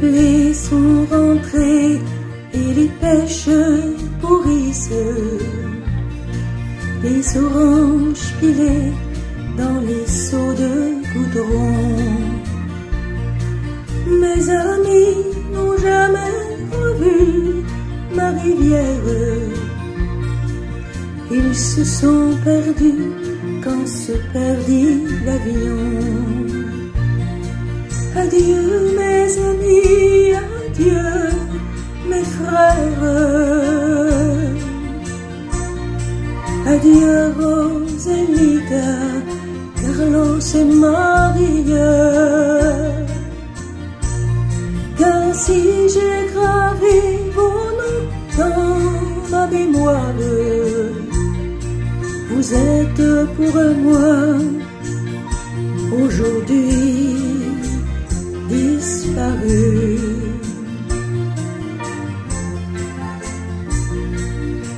blés sont rentrés et les pêches pourrissent. Les oranges pilées dans les seaux de goudron. Mes amis n'ont jamais revu ma rivière. Ils se sont perdus quand se perdit l'avion. Adieu mes amis, mes frères. Adieu Roselita, Carlos et Maria. Car si j'ai gravé vos noms dans ma mémoire, vous êtes pour moi aujourd'hui disparu.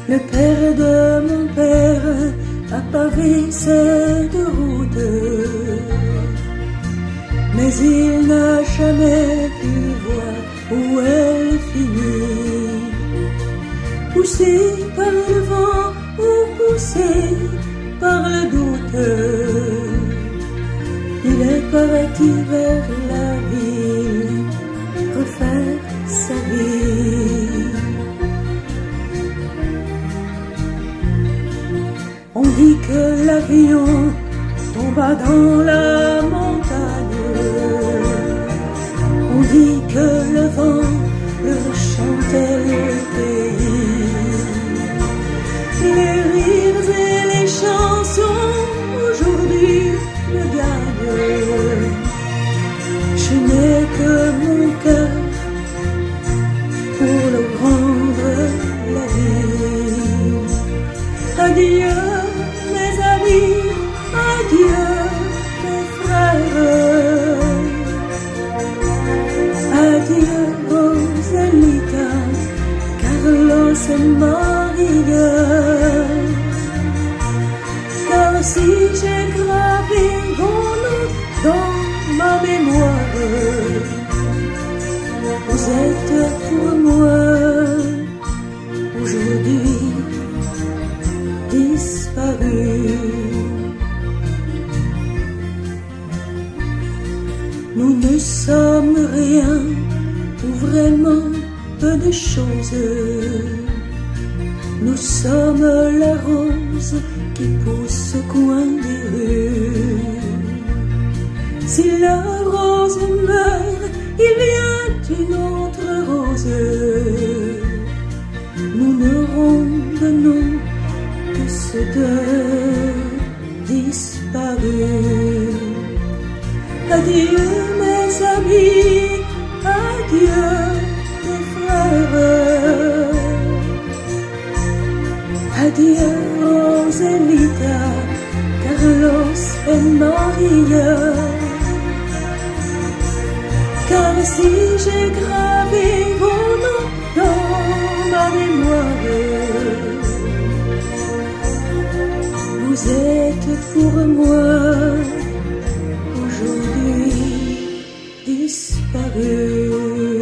Le père de mon père a pavé cette route, mais il n'a jamais pu voir où elle finit. Poussé par le vent ou poussé par le doute, il est parti vers l'avion tomba dans la montagne. On dit que le vent leur chantait le pays. J'ai gravé vos noms dans ma mémoire, vous êtes pour moi aujourd'hui disparu. Nous ne sommes rien ou vraiment peu de choses. Nous sommes la rose qui pousse au coin des rues. Si la rose meurt, il vient une autre rose. Nous de nom que ceux de disparus. Adieu mes amis, adieu mes frères. Adieu Roselita, Carlos et Maria. Car si j'ai gravé vos noms dans ma mémoire, vous êtes pour moi aujourd'hui disparu.